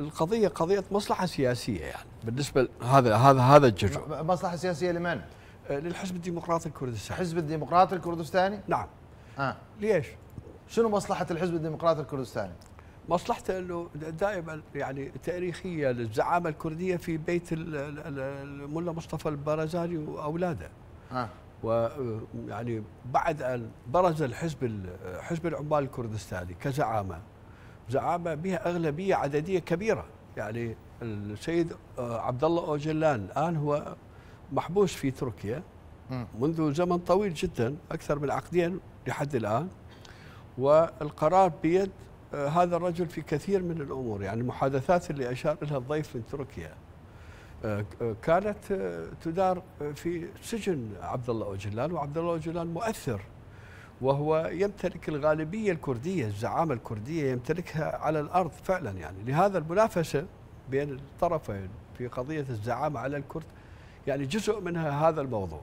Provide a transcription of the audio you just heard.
القضية قضية مصلحة سياسية يعني بالنسبة هذا هذا هذا الجزء مصلحة سياسية لمن؟ للحزب الديمقراطي الكردستاني الحزب الديمقراطي الكردستاني؟ نعم آه ليش؟ شنو مصلحة الحزب الديمقراطي الكردستاني؟ مصلحته إنه دائما يعني تاريخية للزعامة الكردية في بيت الملا مصطفى البرزاني وأولاده. آه. ويعني بعد أن برز الحزب حزب العمال الكردستاني كزعامة زعامة بها أغلبية عددية كبيرة. يعني السيد عبد الله اوجلان الآن هو محبوس في تركيا. منذ زمن طويل جدا أكثر من عقدين لحد الآن. والقرار بيد هذا الرجل في كثير من الأمور. يعني المحادثات اللي أشار لها الضيف من تركيا كانت تدار في سجن عبد الله اوجلان وعبد الله اوجلان مؤثر وهو يمتلك الغالبية الكردية الزعامة الكردية يمتلكها على الأرض فعلا يعني. لهذا المنافسة بين الطرفين في قضية الزعامة على الكرد يعني جزء منها هذا الموضوع.